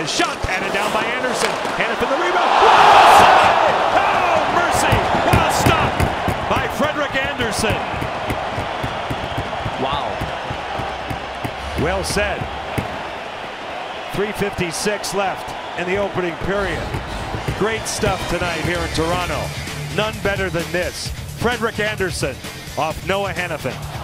His shot patted down by Andersen. Hanifin the rebound. Oh, mercy! What a stop by Frederik Andersen. Wow. Well said. 3.56 left in the opening period. Great stuff tonight here in Toronto. None better than this. Frederik Andersen off Noah Hanifin.